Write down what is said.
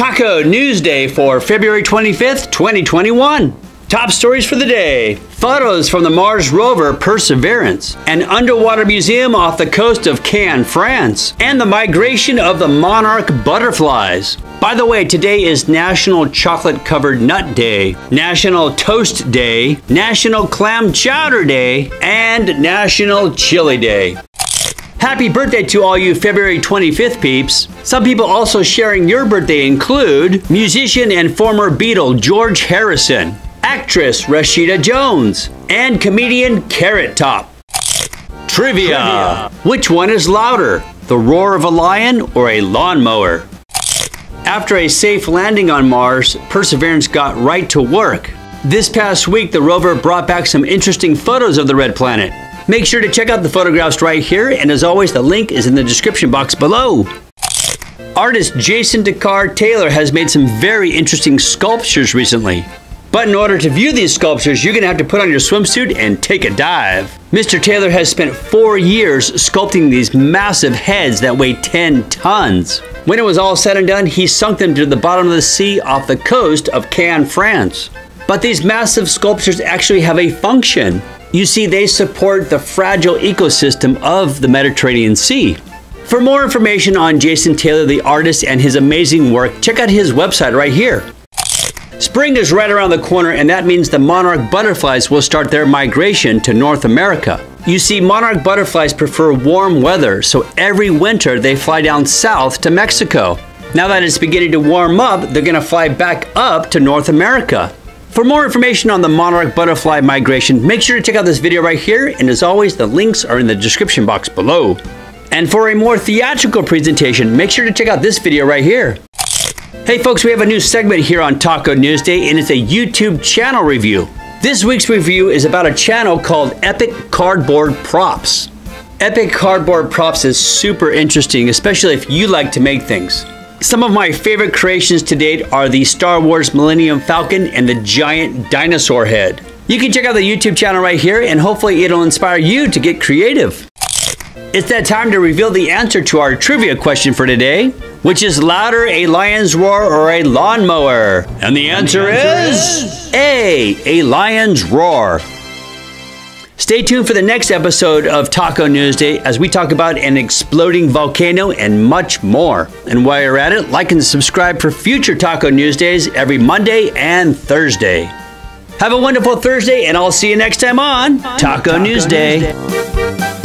Taco News Day for February 25th, 2021. Top stories for the day. Photos from the Mars rover Perseverance, an underwater museum off the coast of Cannes, France, and the migration of the monarch butterflies. By the way, today is National Chocolate Covered Nut Day, National Toast Day, National Clam Chowder Day, and National Chili Day. Happy birthday to all you February 25th peeps. Some people also sharing your birthday include musician and former Beatle George Harrison, actress Rashida Jones, and comedian Carrot Top. Trivia. Trivia. Which one is louder, the roar of a lion or a lawnmower? After a safe landing on Mars, Perseverance got right to work. This past week, the rover brought back some interesting photos of the red planet. Make sure to check out the photographs right here, and as always, the link is in the description box below. Artist Jason deCaires Taylor has made some very interesting sculptures recently. But in order to view these sculptures, you're gonna have to put on your swimsuit and take a dive. Mr. Taylor has spent four years sculpting these massive heads that weigh 10 tons. When it was all said and done, he sunk them to the bottom of the sea off the coast of Cannes, France. But these massive sculptures actually have a function. You see, they support the fragile ecosystem of the Mediterranean Sea. For more information on Jason Taylor, the artist, and his amazing work, check out his website right here. Spring is right around the corner, and that means the monarch butterflies will start their migration to North America. You see, monarch butterflies prefer warm weather, so every winter they fly down south to Mexico. Now that it's beginning to warm up, they're going to fly back up to North America. For more information on the monarch butterfly migration, make sure to check out this video right here, and as always, the links are in the description box below. And for a more theatrical presentation, make sure to check out this video right here. Hey folks, we have a new segment here on Taco News Day, and it's a YouTube channel review. This week's review is about a channel called Epic Cardboard Props. Epic Cardboard Props is super interesting, especially if you like to make things. Some of my favorite creations to date are the Star Wars Millennium Falcon and the giant dinosaur head. You can check out the YouTube channel right here, and hopefully it'll inspire you to get creative. It's that time to reveal the answer to our trivia question for today, which is louder, a lion's roar or a lawnmower? And the answer, and the answer is, is A, a lion's roar. Stay tuned for the next episode of Taco News Day as we talk about an exploding volcano and much more. And while you're at it, like and subscribe for future Taco News Days every Monday and Thursday. Have a wonderful Thursday, and I'll see you next time on Taco, Taco News, Day. News Day.